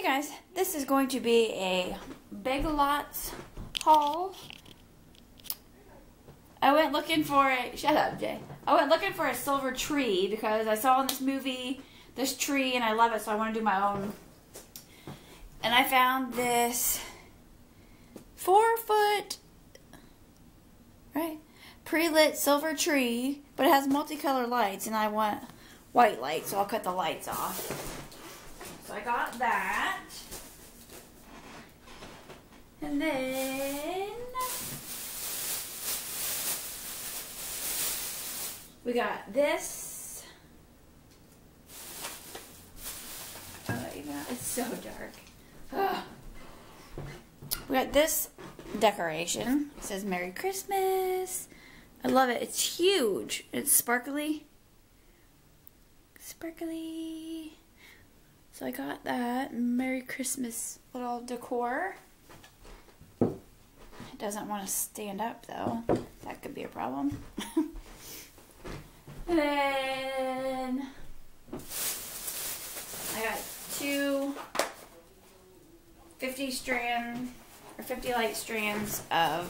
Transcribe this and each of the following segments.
Hey guys, this is going to be a Big Lots haul. I went looking for a, shut up Jay. I went looking for a silver tree because I saw in this movie this tree and I love it so I want to do my own. And I found this four foot, right, pre-lit silver tree, but it has multicolored lights and I want white lights so I'll cut the lights off. So I got that. And then we got this. Uh, you know, it's so dark. Ugh. We got this decoration. It says Merry Christmas. I love it. It's huge. It's sparkly. Sparkly. So I got that Merry Christmas little decor. It doesn't want to stand up though. That could be a problem. and then I got two 50 strand or 50 light strands of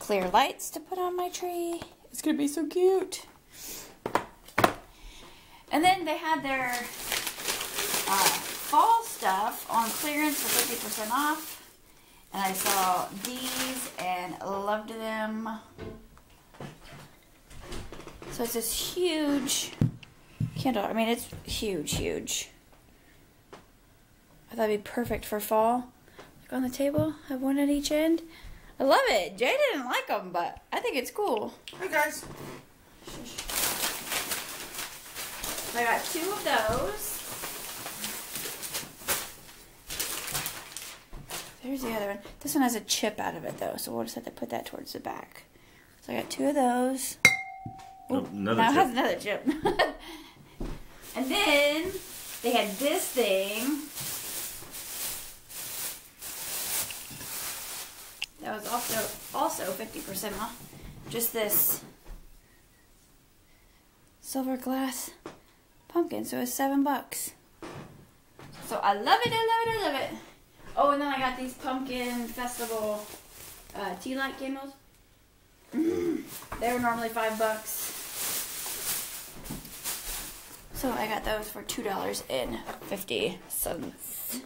clear lights to put on my tree. It's gonna be so cute. And then they had their uh, fall stuff on clearance for 50% off. And I saw these and loved them. So it's this huge candle. I mean, it's huge, huge. I thought it'd be perfect for fall. Like on the table, have one at each end. I love it. Jay didn't like them, but I think it's cool. Hey guys. I got two of those. There's the other one. This one has a chip out of it though, so we'll just have to put that towards the back. So I got two of those. Oh, another now chip. has another chip. and then they had this thing. That was also also 50% off. Just this silver glass pumpkin. So it's seven bucks. So I love it, I love it, I love it. Oh, and then I got these pumpkin festival uh, tea light candles. they were normally five bucks. So I got those for two dollars and fifty cents.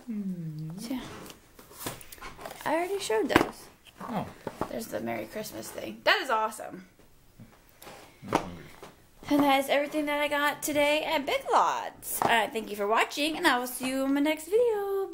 So, yeah. I already showed those. Oh. There's the Merry Christmas thing. That is awesome. And that is everything that I got today at Big Lots. Uh, thank you for watching, and I will see you in my next video.